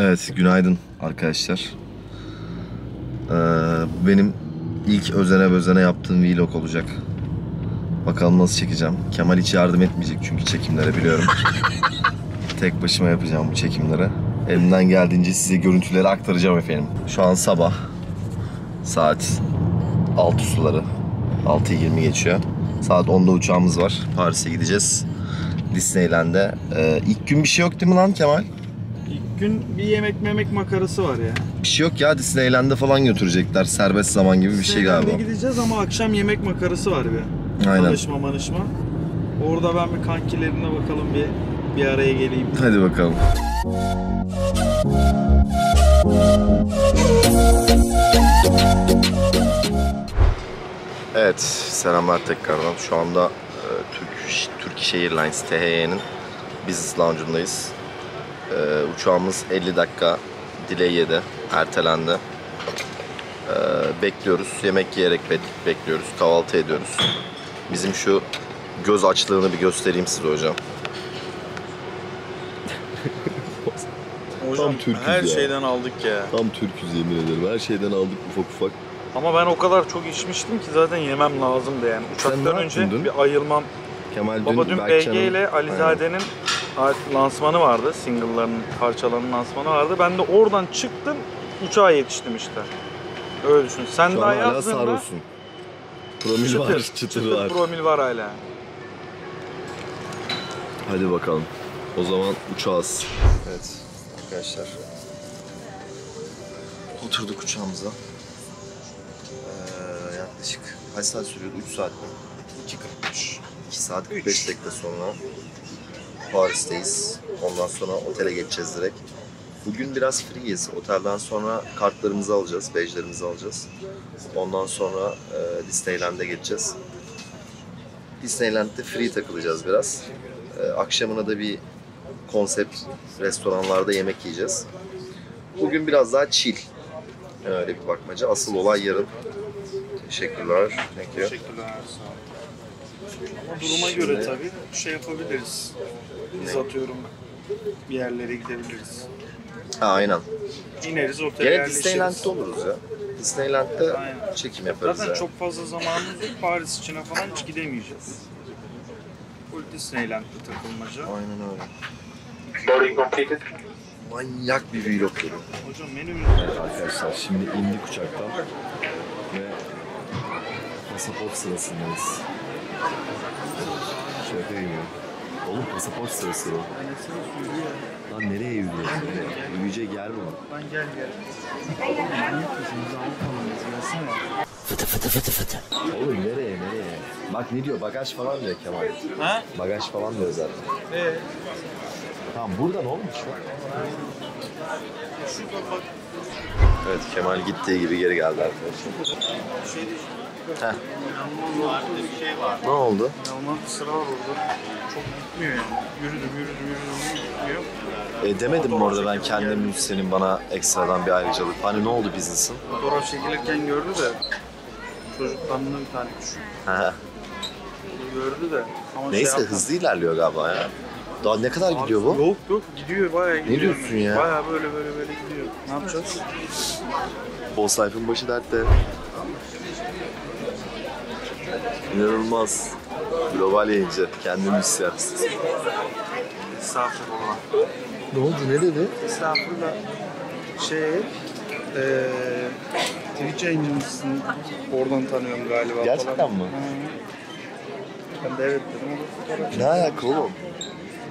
Evet, günaydın arkadaşlar. Ee, benim ilk özene bözene yaptığım vlog olacak. Bakalım nasıl çekeceğim. Kemal hiç yardım etmeyecek çünkü çekimlere biliyorum. Tek başıma yapacağım bu çekimleri. Elimden geldiğince size görüntüleri aktaracağım efendim. Şu an sabah. Saat 6 suları. 6.20 geçiyor. Saat 10'da uçağımız var. Paris'e gideceğiz. Disneyland'e. Ee, ilk gün bir şey yok değil mi lan Kemal? Gün bir yemek memek makarası var ya. Bir şey yok ya Disneyland'e falan götürecekler. Serbest zaman gibi bir şey galiba. gideceğiz ama akşam yemek makarası var bir. Aynen. Tanışma manışma. Orada ben bir kankilerine bakalım bir bir araya geleyim. Hadi bakalım. Evet, selamlar tekrardan. Şu anda e, Türk Turkish Airlines THY'nin Business Lounge'undayız. E, uçağımız 50 dakika delay yedi, ertelendi. E, bekliyoruz, yemek yiyerek bek- bekliyoruz, kahvaltı ediyoruz. Bizim şu göz açlığını bir göstereyim size hocam. Hocam Türk'üz her ya. şeyden aldık ya. Tam Türk'üz yemin ederim. Her şeyden aldık ufak ufak. Ama ben o kadar çok içmiştim ki zaten yemem lazımdı yani. Uçaktan yaptın önce dün? bir ayılmam. Kemal Baba dün BG Berkcan'ın- ile Aynen. Alizade'nin lansmanı vardı. Single'ların, parçalarının lansmanı vardı. Ben de oradan çıktım, uçağa yetiştim işte. Öyle düşün. Sen Şu daha an hala yazdığında sarhoşsun. Promil var, çıtır, var. promil var hala. Hadi bakalım. O zaman uçağız. Evet arkadaşlar. Oturduk uçağımıza. Ee, yaklaşık kaç saat sürüyordu? 3 saat mi? 2.43. 2 saat 45 dakika sonra Paris'teyiz. Ondan sonra otele geçeceğiz direkt. Bugün biraz freeyiz. Otelden sonra kartlarımızı alacağız, badge'lerimizi alacağız. Ondan sonra e, Disneyland'e geçeceğiz. Disneyland'de free takılacağız biraz. E, akşamına da bir konsept restoranlarda yemek yiyeceğiz. Bugün biraz daha chill. Öyle bir bakmaca. Asıl olay yarın. Teşekkürler. Thank you. Teşekkürler. Ama duruma Şimdi- göre tabii şey yapabiliriz. Biz atıyorum bir yerlere gidebiliriz. Ha aynen. İneriz otele Gene. Disneyland'de oluruz ya. Disneyland'de Aynen. çekim yaparız Zaten ya. çok fazla zamanımız yok. Paris içine falan hiç gidemeyeceğiz. Full Disneyland'da takılmaca. Aynen öyle. Boarding completed. Manyak bir vlog görüyorum. Hocam menümüz Evet arkadaşlar şimdi indik uçaktan ve pasaport sırasındayız. Şaka gibi. Oğlum pasaport sırası o. Lan nereye yürüyor? Yürüyecek yer mi var? Lan gel gel. Manyak mısın? Biz Avrupalıyız. Gelsene. Oğlum nereye nereye? Bak ne diyor bagaj falan diyor Kemal. Ha? Bagaj falan diyor zaten. Ee, Tamam burada ne olmuş bak. Evet Kemal gittiği gibi geri geldi arkadaşlar. Şey. Heh. İnanılmaz bir şey var. Ne oldu? İnanılmaz bir sıra var orada. Çok gitmiyor yani. Yürüdüm yürüdüm yürüdüm gitmiyor. E demedim mi orada ben kendim senin bana ekstradan bir ayrıcalık. Hani ne oldu business'ın? Fotoğraf çekilirken gördü de çocuklarından bir tane küçük He. gördü de ama Neyse şey hızlı ilerliyor galiba ya. Daha ne kadar Abi, gidiyor bu? Yok yok gidiyor bayağı gidiyor. diyorsun ya? Bayağı böyle böyle böyle gidiyor. Ne yapacağız? Bol sayfın başı dertte. İnanılmaz. Global yayıncı. Kendi müzisyen. Estağfurullah. Ne oldu ne dedi? Estağfurullah. Şey, eee Twitch yayıncısın. Oradan tanıyorum galiba Gerçekten falan. mi? Hı. Ben de evet dedim. Ne alaka oğlum?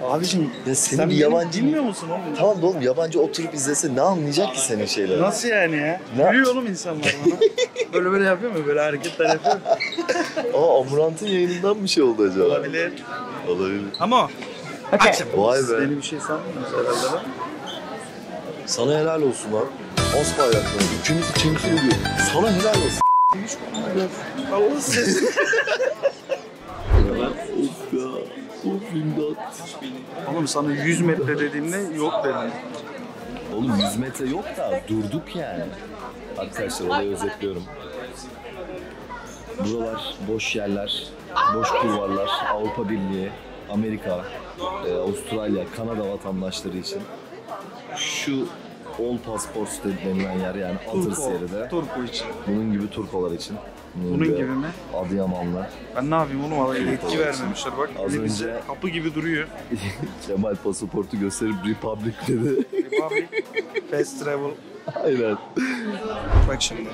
Abicim Ya senin sen bir yabancı... bilmiyor musun oğlum? Tamam da oğlum yabancı oturup izlese ne anlayacak ki senin şeyleri? Nasıl yani ya? Ne? Gülüyor oğlum insanlar bana. böyle böyle yapıyor mu? Böyle hareketler yapıyor? Aa Amurant'ın yayınından bir şey oldu acaba? Olabilir. Olabilir. Ama Vay be. Beni bir şey sanmıyorsunuz herhalde lan. Sana helal olsun lan. Os bayrakları. Ülkemizi temsil ediyor. Sana helal olsun. Allah sesi. of ya. Of imdat. Oğlum sana 100 metre dediğimde yok dedim. Oğlum 100 metre yok da durduk yani. Arkadaşlar olayı özetliyorum. Buralar boş yerler, boş kulvarlar, Avrupa Birliği, Amerika, e, Avustralya, Kanada vatandaşları için. Şu All Passports denilen yer yani Atırsiyeri'de. Turku için. Bunun gibi Turkolar için. Bunun gibi mi? Adıyamanlar. Ben ne yapayım oğlum adaya yetki vermemişler bak. Az önce- kapı gibi duruyor. Kemal pasaportu gösterip Republic dedi. Republic Fast Travel. Aynen. Bak şimdi.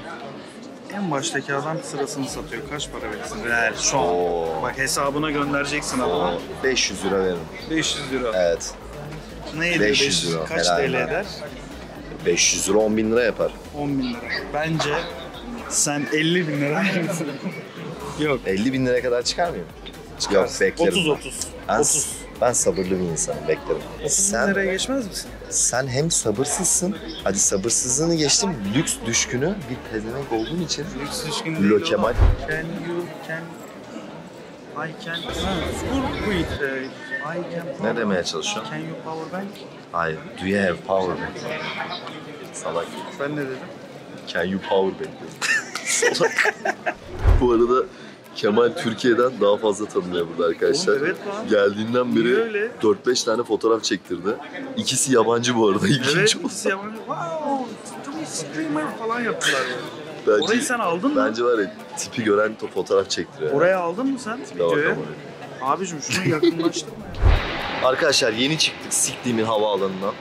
En baştaki adam sırasını satıyor. Kaç para verirsin? Real şu an. Oo. Bak hesabına göndereceksin adama. Oo, 500 lira veririm. 500 lira. Evet. Ne ediyor? 500 500 lira, Kaç TL helal. eder? 500 lira 10 bin lira yapar. 10 bin lira. Bence sen 50 bin lira? Yok. 50 bin liraya kadar çıkar mıyım? Yok beklerim. 30 30. Ben, 30. ben sabırlı bir insanım beklerim. 30 bin Sen, liraya geçmez misin? sen hem sabırsızsın, hadi sabırsızlığını geçtim, lüks düşkünü bir pezevenk olduğun için Lüks düşkün değil Lo oğlum. Kemal. Can you can I can quit. eh, I can Ne demeye çalışıyorsun? Can you power bank? Hayır, do you have power bank? Salak. Ben ne dedim? Can you power bank. Salak. Bu arada Kemal Türkiye'den daha fazla tanınıyor burada arkadaşlar. Oğlum evet lan. Geldiğinden Niye beri öyle? 4-5 tane fotoğraf çektirdi. İkisi yabancı bu arada. İlginç Evet, oldu. ikisi yabancı. Wow, Tommy Screamer falan yaptılar böyle. Bence, Orayı sen aldın mı? bence var ya tipi gören to- fotoğraf çektiriyor. Oraya aldın mı sen videoya? bakalım oraya. Abicim şunu yakınlaştırma. Arkadaşlar yeni çıktık Siktim'in havaalanından.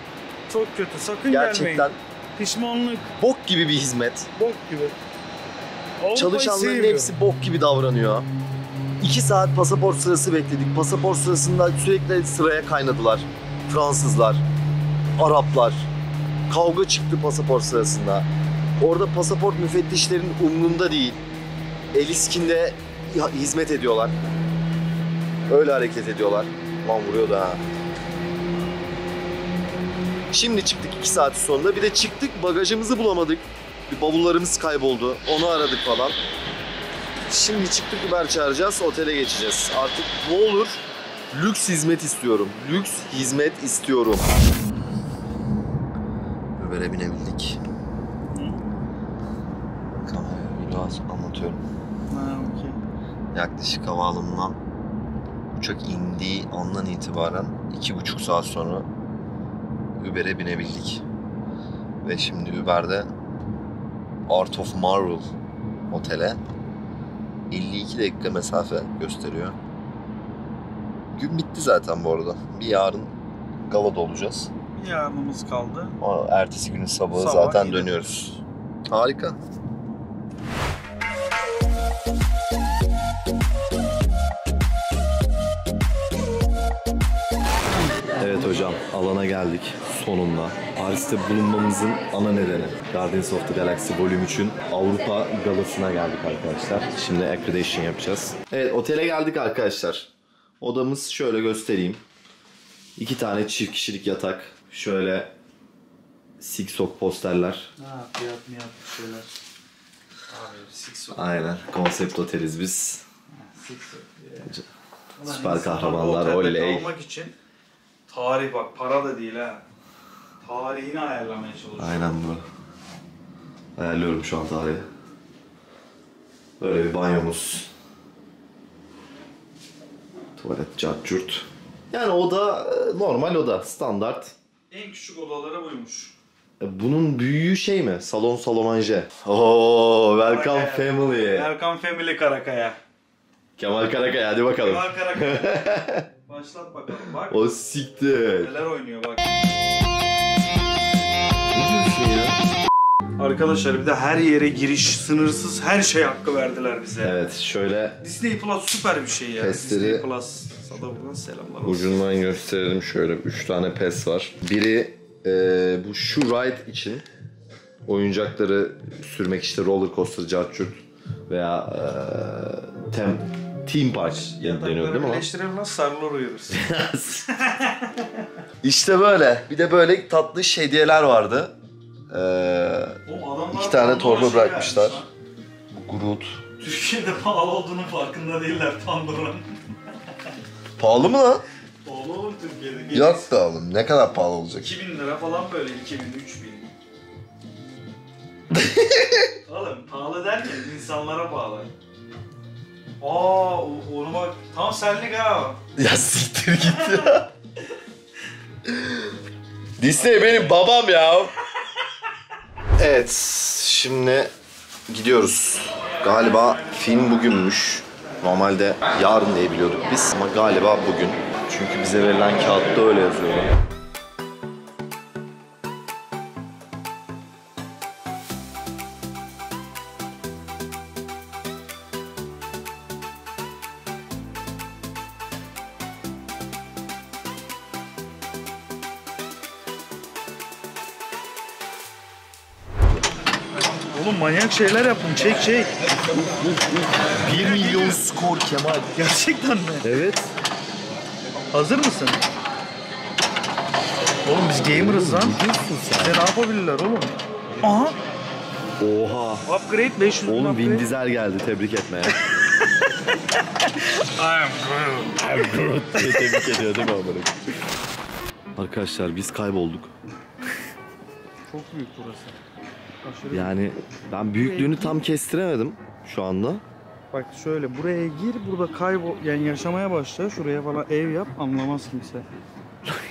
Çok kötü. Sakın Gerçekten gelmeyin. Pişmanlık. bok gibi bir hizmet. Bok gibi. Çalışanların hepsi bok gibi davranıyor. 2 saat pasaport sırası bekledik. Pasaport sırasında sürekli sıraya kaynadılar. Fransızlar, Araplar. Kavga çıktı pasaport sırasında. Orada pasaport müfettişlerin umrunda değil. Eliskinde hizmet ediyorlar. Öyle hareket ediyorlar. Lan vuruyor da ha. Şimdi çıktık 2 saat sonunda. Bir de çıktık bagajımızı bulamadık. Bir bavullarımız kayboldu. Onu aradık falan. Şimdi çıktık Uber çağıracağız. Otele geçeceğiz. Artık ne olur lüks hizmet istiyorum. Lüks hizmet istiyorum. Uber'e binebildik. Kameraya biraz anlatıyorum. Ha, okey. Yaklaşık havaalanından uçak indiği andan itibaren iki buçuk saat sonra Uber'e binebildik. Ve şimdi Uber'de Art of Marvel otele 52 dakika mesafe gösteriyor. Gün bitti zaten bu arada. Bir yarın galada olacağız. Bir yarınımız kaldı. Ertesi günün sabahı Sabah zaten yine. dönüyoruz. Harika. Evet hocam, alana geldik sonunda. Paris'te bulunmamızın ana nedeni Guardians of the Galaxy Volume 3'ün Avrupa galasına geldik arkadaşlar. Şimdi accreditation yapacağız. Evet, otele geldik arkadaşlar. Odamız şöyle göstereyim. İki tane çift kişilik yatak. Şöyle Siksok posterler. Ha fiyat bir şeyler. Abi. Aynen. Konsept oteliz biz. Six o. Süper kahramanlar, otelde oley. kalmak için tarih bak para da değil ha. Tarihini ayarlamaya çalışıyor. Aynen bu. Ayarlıyorum şu an tarihi. Böyle bir banyomuz. Tuvalet, cart. Yani oda e, normal oda, standart. En küçük odalara buymuş. E, Bunun büyüğü şey mi? Salon salomanje. Oo, welcome Karakaya. family. Erkan Family Karakaya. Kemal Karakaya hadi bakalım. Kemal Karakaya. Başlat bakalım bak. O siktir. Neler oynuyor bak. Diyorsun ya? Arkadaşlar bir de her yere giriş sınırsız her şey hakkı verdiler bize. Evet şöyle Disney Plus süper bir şey ya. Testleri- Disney Plus. Sana buradan selamlar olsun. Ucundan gösterelim şöyle. Üç tane pes var. Biri e, bu şu ride için oyuncakları sürmek işte roller coaster, cartçurt veya e, tem, theme park deniyor değil mi? Ona? birleştirelim lan sarılır uyuruz. işte böyle. Bir de böyle tatlı hediyeler vardı. E, adamlar İki tane torba bırakmışlar. Groot. Türkiye'de pahalı olduğunun farkında değiller Pandora'nın. Pahalı mı lan? Pahalı oğlum Türkiye'de. Yok da oğlum. Ne kadar pahalı olacak? 2000 lira falan böyle 2000 3000. oğlum pahalı derken insanlara pahalı. Aa onu bak tam senlik ha. Ya siktir git ya. Disney benim babam ya. Evet, şimdi gidiyoruz. Galiba film bugünmüş. Normalde yarın diye biliyorduk biz ama galiba bugün. Çünkü bize verilen kağıtta öyle yazıyordu. Oğlum manyak şeyler yaptım. Çek çek. 1 milyon skor Kemal. Gerçekten mi? Evet. Hazır mısın? Oğlum biz gamerız lan. Bize ne yapabilirler oğlum? Aha. Oha. Upgrade 500 bin Oğlum upgrade. Vin Diesel geldi tebrik etmeye. I am Groot. tebrik ediyor değil mi amına? Arkadaşlar biz kaybolduk. Çok büyük burası. Aşırı Yani ben büyüklüğünü tam kestiremedim şu anda. Bak şöyle buraya gir burada kaybol yani yaşamaya başla şuraya falan ev yap anlamaz kimse.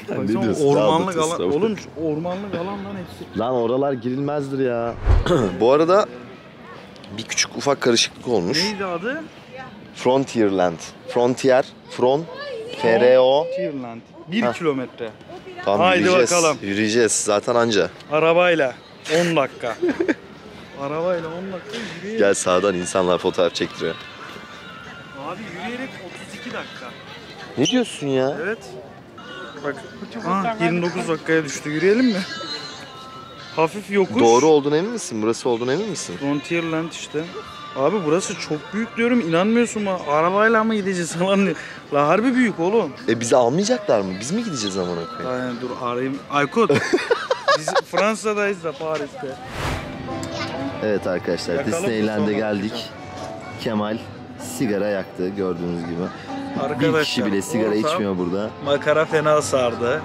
Ya ne Baksana diyorsun? ormanlık Ne alan oğlum ormanlık alandan hepsi. Lan oralar girilmezdir ya. Bu arada bir küçük ufak karışıklık olmuş. Neydi adı? Frontierland. Frontier, Front, FRO. Tierland. 1 Heh. kilometre. Tamam Haydi yürüyeceğiz. bakalım. Yürüyeceğiz zaten anca. Arabayla 10 dakika. Arabayla 10 dakika yürüyerek. Gel sağdan insanlar fotoğraf çektiriyor. Abi yürüyerek 32 dakika. Ne diyorsun ya? Evet. Bak. Ha, 29 dakikaya düştü. Yürüyelim mi? Hafif yokuş. Doğru olduğuna emin misin? Burası olduğuna emin misin? Frontierland işte. Abi burası çok büyük diyorum inanmıyorsun bana. Arabayla mı gideceğiz falan diyor. La harbi büyük oğlum. E bizi almayacaklar mı? Biz mi gideceğiz amına koyayım? Aynen dur arayayım. Aykut. Biz Fransa'dayız da Paris'te. Evet arkadaşlar Yakalım Disneyland'e geldik. Kemal sigara yaktı gördüğünüz gibi. Arkadaşlar. bir kişi bile sigara içmiyor burada. Makara fena sardı.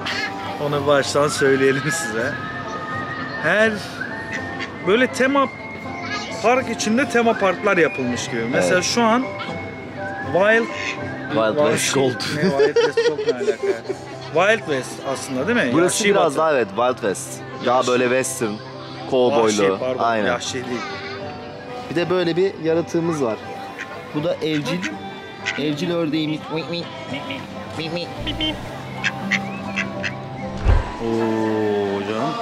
Onu baştan söyleyelim size. Her böyle tema park içinde tema parklar yapılmış gibi. Mesela Evet. şu an Wild Wild West Gold. Wild West Gold ne alaka? Wild West aslında değil mi? Burası Yahşi biraz Batı. daha evet Wild West. Daha böyle western, Vahşi, kovboylu. pardon, Aynen. Yahşi değil. Bir de böyle bir yaratığımız var. Bu da evcil. Evcil ördeğimiz. Oo hocam.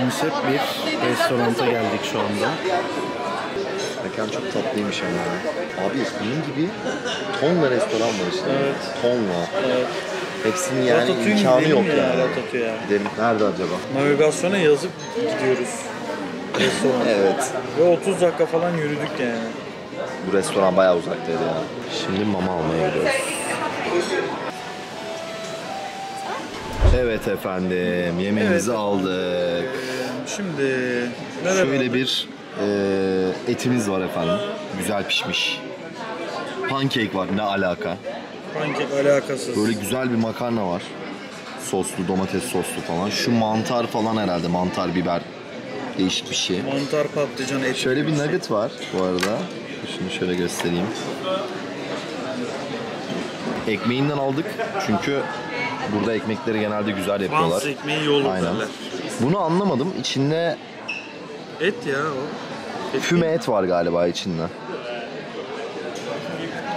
Konsept bir restoranta geldik şu anda. Mekan çok tatlıymış ama. ya. Abi bunun gibi tonla restoran var işte. Evet. Tonla. Evet. Hepsinin yani Ratatouille imkanı gidelim yok ya, yani. Ratatouille. Gidelim. Nerede acaba? Navigasyona yazıp gidiyoruz. Restoran. Evet. Ve 30 dakika falan yürüdük yani. Bu restoran bayağı uzaktaydı ya. Şimdi mama almaya gidiyoruz. Evet efendim, yemeğimizi Evet. aldık. Şimdi nereye Şöyle bir e, etimiz var efendim. Güzel pişmiş. Pankek var, ne alaka. pankek alakasız. Böyle güzel bir makarna var. Soslu, domates soslu falan. Şu mantar falan herhalde, mantar, biber. Değişik bir şey. Mantar patlıcan eti. Şöyle bir nugget var bu arada. Şunu şöyle göstereyim. Ekmeğinden aldık çünkü burada ekmekleri genelde güzel yapıyorlar. Fransız ekmeği yolu Aynen. derler. Bunu anlamadım. İçinde Et ya o. Et füme et var galiba içinde.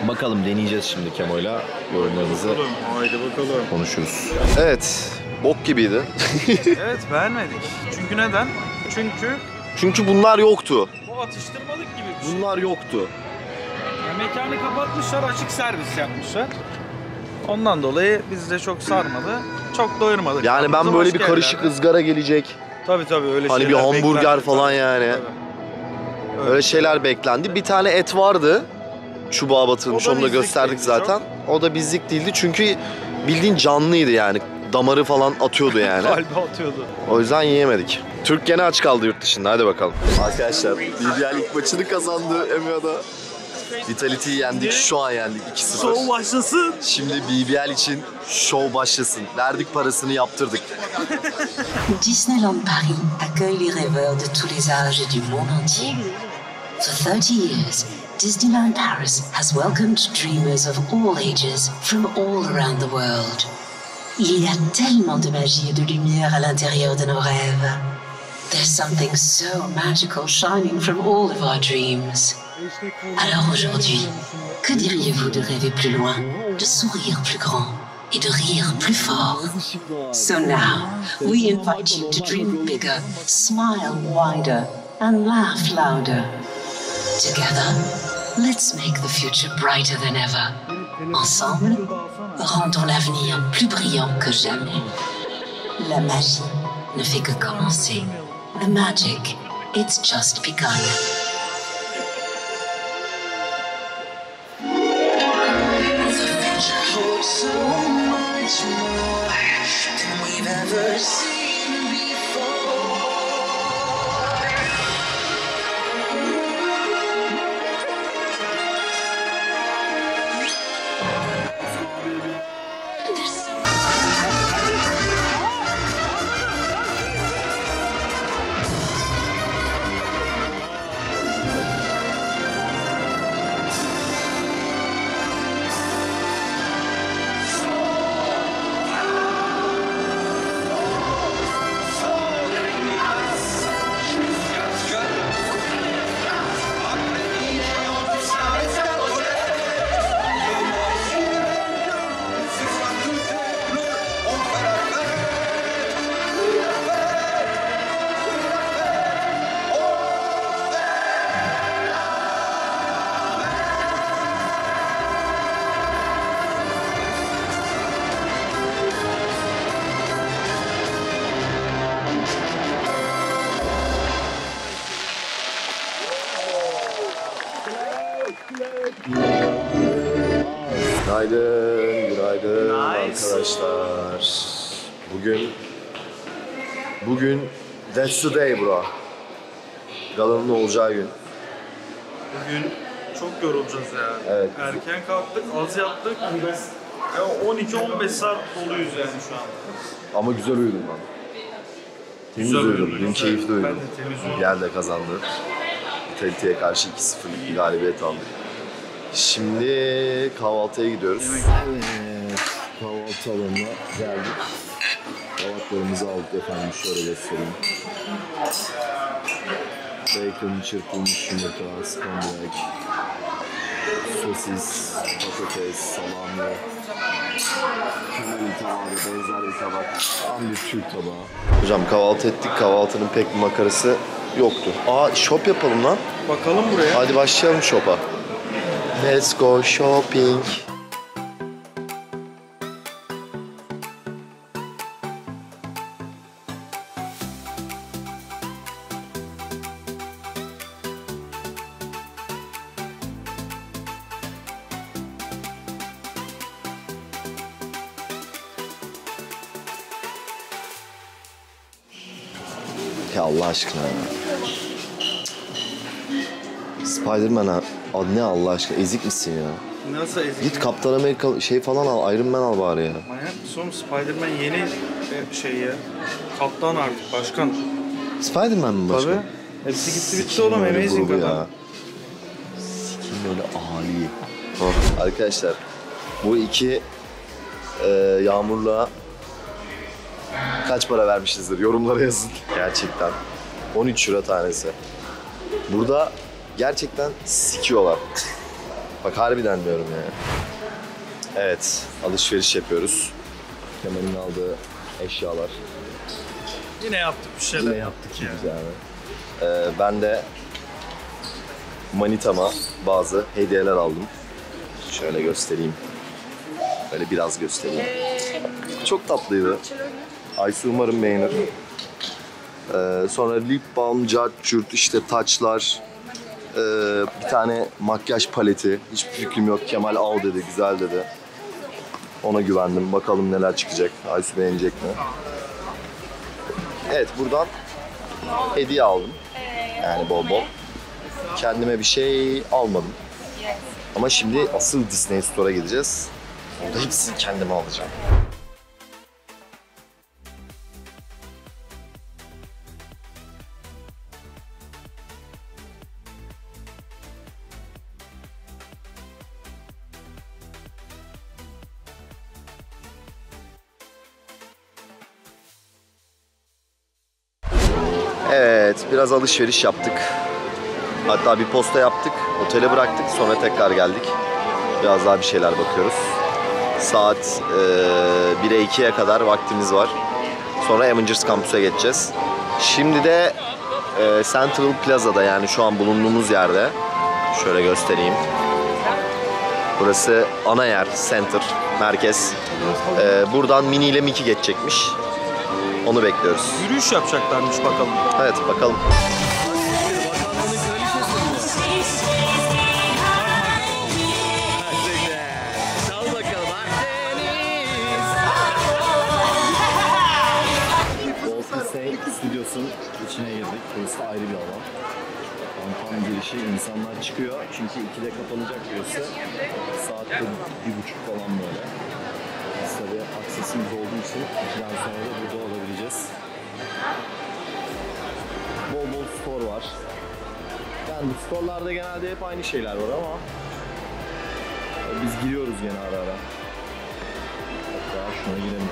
Bakalım deneyeceğiz şimdi Kemo'yla yorumlarımızı Bakalım. Haydi bakalım. konuşuruz. Evet, bok gibiydi. evet beğenmedik. Çünkü neden? Çünkü çünkü bunlar yoktu. bu atıştırmalık gibi bir şey. Bunlar yoktu. Yani mekanı kapatmışlar, açık servis yapmışlar. Ondan dolayı bizi de çok sarmadı. Çok doyurmadık. Yani ben böyle bir karışık yerlerden- ızgara gelecek. Tabii tabii öyle Hani bir şeyler hamburger beklendi falan tabii. yani. Tabii. Öyle şeyler beklendi. Bir tane et vardı. Çubuğa batırılmış O da onu da bizlik gösterdik değildi zaten. O da bizlik değildi çünkü bildiğin canlıydı yani. Damarı falan atıyordu yani. Kalbi atıyordu. o yüzden yiyemedik. Türk gene aç kaldı yurt dışında hadi bakalım. Arkadaşlar BBL ilk maçını kazandı Emia'da. Vitality'yi yendik şu an yendik 2-0. Show başlasın. Şimdi BBL için show başlasın. Verdik parasını yaptırdık. Disneyland Paris accueille les rêveurs de tous les âges et du monde entier. For 30 years, Disneyland Paris has welcomed dreamers of all ages from all around the world. Il y a tellement de magie et de lumière à l'intérieur de nos rêves. There's something so magical shining from all of our dreams. Alors aujourd'hui, que diriez-vous de rêver plus loin, de sourire plus grand et de rire plus fort? So now, we invite you to dream bigger, smile wider, and laugh louder. Together, let's make the future brighter than ever. Ensemble, rendons l'avenir plus brillant que jamais. La magie ne fait que commencer. The magic, it's just begun. That's the day bro. Galanın olacağı gün. Bugün çok yorulacağız ya. Evet. Erken kalktık, az yattık. Ya 12-15 saat doluyuz yani şu an. Ama güzel uyudum ben. Temiz Güzel uyudum, dün keyifli uyudum. Ben de temiz uyudum. Yer de kazandı. Vitalite'ye karşı 2-0'lık bir galibiyet aldık. Şimdi kahvaltıya gidiyoruz. Evet, kahvaltı alanına geldik. Tabaklarımızı aldık efendim, şöyle göstereyim. Bacon, çırpılmış yumurta, egg, sosis, patates, salami, kemer tabağı, benzer bir tabak. Tam bir Türk tabağı. Hocam kahvaltı ettik, kahvaltının pek bir makarası yoktu. Aa shop yapalım lan. Bakalım buraya. Hadi başlayalım shop'a. Let's go shopping. Ya Allah aşkına ya. Spider-Man ha- adı ne Allah aşkına ezik misin ya? Nasıl ezik? Git Kaptan Amerika şey falan al Iron Man al bari ya. Manyak mısın? Spider-Man yeni e, şey ya. Kaptan artık, başkan. Spider-Man mi başka? Tabii. Hepsi gitti bitti Sikeyim oğlum. öyle Amazing grubu adam. Sikiyim öyle ahali. Arkadaşlar bu iki e, yağmurluğa kaç para vermişizdir yorumlara yazın. Gerçekten 13 euro tanesi. Burada gerçekten sikiyorlar. Bak harbiden diyorum yani. Evet alışveriş yapıyoruz. Kemal'in aldığı eşyalar. Yine yaptık bir şeyler. Ne yaptık biz yani. Ee, ben de manitama bazı hediyeler aldım. Şöyle göstereyim. Böyle biraz göstereyim. Çok tatlıydı. Aysu umarım beğenir. Ee, sonra lip balm, cart, cürt, işte taçlar, ee, bir tane makyaj paleti. Hiçbir fikrim yok. Kemal al dedi, güzel dedi. Ona güvendim. Bakalım neler çıkacak. Aysu beğenecek mi? Evet buradan hediye aldım. Yani bol bol. Kendime bir şey almadım. Ama şimdi asıl Disney Store'a gideceğiz. Orada hepsini kendime alacağım. Evet, biraz alışveriş yaptık. Hatta bir posta yaptık, otele bıraktık, sonra tekrar geldik. Biraz daha bir şeyler bakıyoruz. Saat e, 1'e 2'ye kadar vaktimiz var. Sonra Avengers Campus'a geçeceğiz. Şimdi de e, Central Plaza'da yani şu an bulunduğumuz yerde. Şöyle göstereyim. Burası ana yer, center, merkez. E, buradan Mini ile Mickey geçecekmiş. Onu bekliyoruz. Yürüyüş yapacaklarmış bakalım. Evet bakalım. Studios'un içine girdik. Burası ayrı bir alan. Tam girişi insanlar çıkıyor. Çünkü 2'de kapanacak burası. Saatte bir buçuk falan böyle. Tabii aksesimiz olduğu için 2'den sonra da burada olabileceğiz. Bol bol store var. Yani bu storelarda genelde hep aynı şeyler var ama biz giriyoruz gene ara ara. Hatta şuna girelim.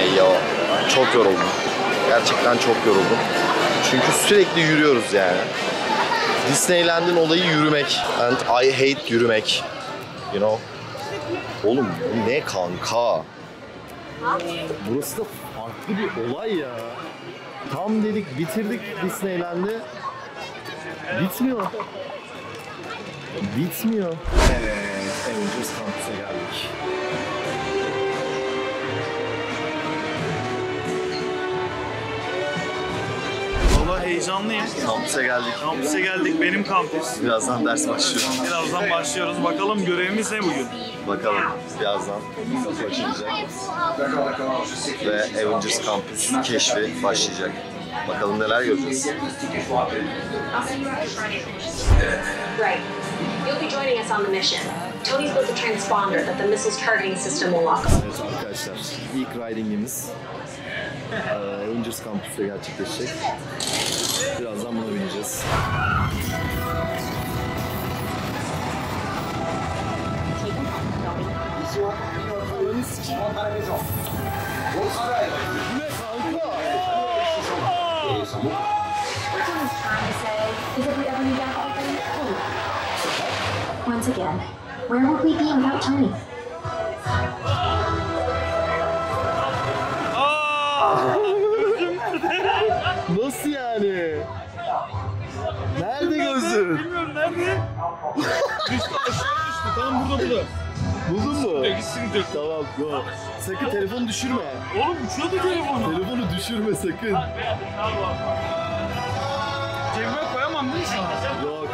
Ey ya, çok yoruldum. Gerçekten çok yoruldum. Çünkü sürekli yürüyoruz yani. Disneyland'in olayı yürümek. And I hate yürümek. You know? Oğlum bu ne kanka? Burası da farklı bir olay ya. Tam dedik bitirdik Disneyland'i. Bitmiyor. Bitmiyor. Evet, Avengers Campus'a geldik. Heyecanlıyım. Kampüse geldik. Kampüse geldik. Benim kampüs. Birazdan ders başlıyor. Birazdan başlıyoruz. Bakalım görevimiz ne bugün? Bakalım birazdan kapı açılacak. Ve Avengers Campus keşfi başlayacak. Bakalım neler göreceğiz. Right. You'll be joining us on the mission. Tony's built a transponder that the missile's targeting system will lock. Evet arkadaşlar, ilk ridingimiz Avengers Campus'ta gerçekleşecek. Birazdan buna bineceğiz. Once again, where would we be without Tony? Nasıl yani? Nerede gözün? Bilmiyorum nerede? düştü aşağı düştü. Tam burada burada. Buldun mu? Gitsin dök. Tamam, go. Sakın telefonu düşürme. Oğlum uçuyordu telefonu. Telefonu düşürme sakın. Cebime koyamam değil mi sana? Yok,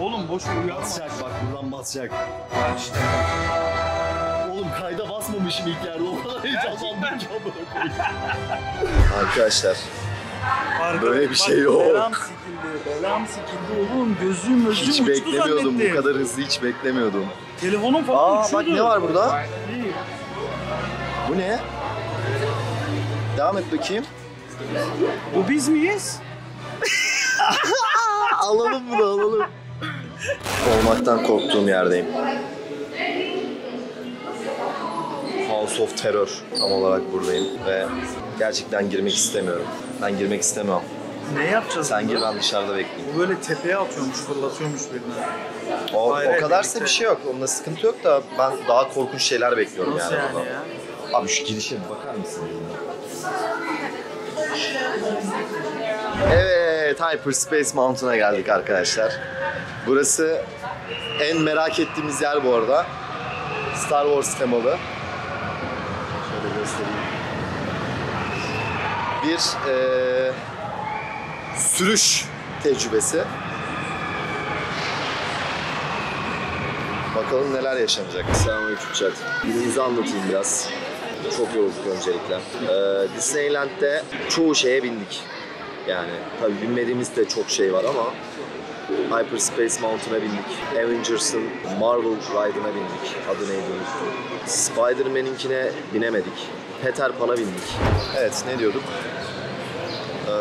Oğlum boş ver basacak bak buradan basacak. Oğlum kayda basmamışım ilk yerde. O kadar heyecanlandım ki. Arkadaşlar Arka- Böyle bir Bak, şey yok. Belam sikildi. Belam sikildi oğlum. Gözüm gözüm hiç uçtu beklemiyordum bu kadar hızlı hiç beklemiyordum. Telefonum falan Aa bak uçuyordu. ne var burada? İyi. Bu ne? Devam et bakayım. Bu biz miyiz? alalım bunu alalım. Olmaktan korktuğum yerdeyim. House of Terror tam olarak buradayım ve gerçekten girmek istemiyorum. Ben girmek istemiyorum. Ne yapacağız? Sen gir ben dışarıda bekleyeyim. Bu böyle tepeye atıyormuş, fırlatıyormuş birine. O, Hayır, o kadarsa birlikte. bir şey yok. Onda sıkıntı yok da ben daha korkunç şeyler bekliyorum Nasıl yani. yani buradan. ya? Abi şu girişe bir bakar mısın? Evet, Hyperspace Mountain'a geldik arkadaşlar. Burası en merak ettiğimiz yer bu arada. Star Wars temalı. Göstereyim. Bir eee, sürüş tecrübesi. Bakalım neler yaşanacak. Selamünaleyküm chat. Günümüzü anlatayım biraz. Çok yorulduk öncelikle. Ee, Disneyland'de çoğu şeye bindik. Yani tabii bilmediğimiz de çok şey var ama Hyperspace Mountain'a bindik. Avengers'ın Marvel Ride'ına bindik. Adı neydi. Spider-Man'inkine binemedik. Peter Pan'a bindik. Evet ne diyorduk? Ee,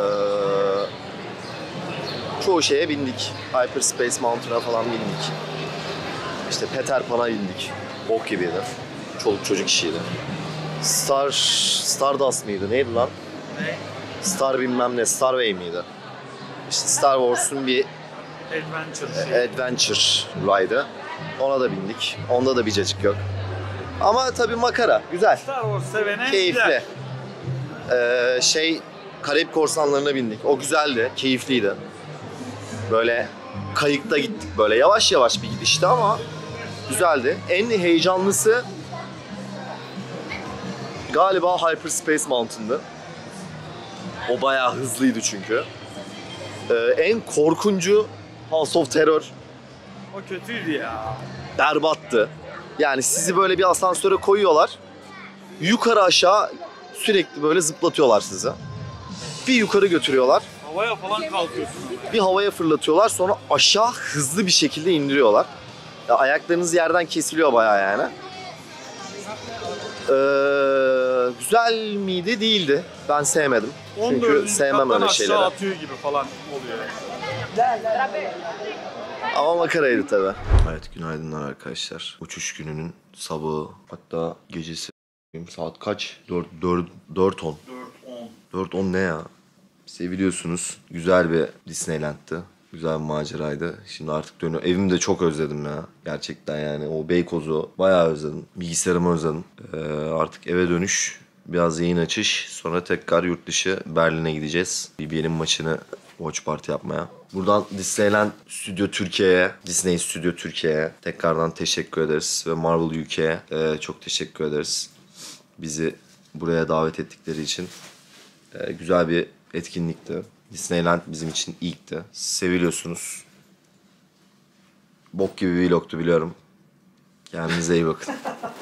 çoğu şeye bindik. Hyperspace Mountain'a falan bindik. İşte Peter Pan'a bindik. Bok gibiydi. Çoluk çocuk işiydi. Star Stardust mıydı? Neydi lan? Star bilmem ne, Starway miydi? İşte Star Wars'un bir Adventure şey. adventure ride'ı. Ona da bindik. Onda da bir cacık yok. Ama tabii makara. Güzel. Star Wars sevene Keyifli. gider. Ee, şey Karayip Korsanları'na bindik. O güzeldi. Keyifliydi. Böyle kayıkta gittik böyle. Yavaş yavaş bir gidişti ama güzeldi. En heyecanlısı galiba Hyperspace Mountain'dı. O bayağı hızlıydı çünkü. Ee, en korkuncu House of Terror O kötüydü ya. berbattı. Yani sizi böyle bir asansöre koyuyorlar. Yukarı aşağı sürekli böyle zıplatıyorlar sizi. Bir yukarı götürüyorlar. Havaya falan kalkıyorsun. Bir havaya fırlatıyorlar. Sonra aşağı hızlı bir şekilde indiriyorlar. Ya ayaklarınız yerden kesiliyor bayağı yani. Ee, güzel miydi? Değildi. Ben sevmedim. Çünkü 14. sevmem kattan öyle aşağı şeyleri. atıyor gibi falan oluyor. Ama makaraydı tabii. Evet günaydınlar arkadaşlar. Uçuş gününün sabahı hatta gecesi saat kaç? 4 4 4 10. 4-10. 4 10 ne ya? Seviliyorsunuz. Güzel bir Disneyland'tı. Güzel bir maceraydı. Şimdi artık dönüyorum. Evimi de çok özledim ya. Gerçekten yani. O Beykoz'u bayağı özledim. Bilgisayarımı özledim. Ee, artık eve dönüş. Biraz yayın açış. Sonra tekrar yurt dışı Berlin'e gideceğiz. BBL'in maçını watch party yapmaya. Buradan Disneyland Stüdyo Türkiye'ye, Disney Stüdyo Türkiye'ye tekrardan teşekkür ederiz. Ve Marvel UK'ye e, çok teşekkür ederiz. Bizi buraya davet ettikleri için. Ee, güzel bir etkinlikti. Disneyland bizim için ilkti. Seviliyorsunuz. Bok gibi bir vlogtu biliyorum. Kendinize iyi bakın.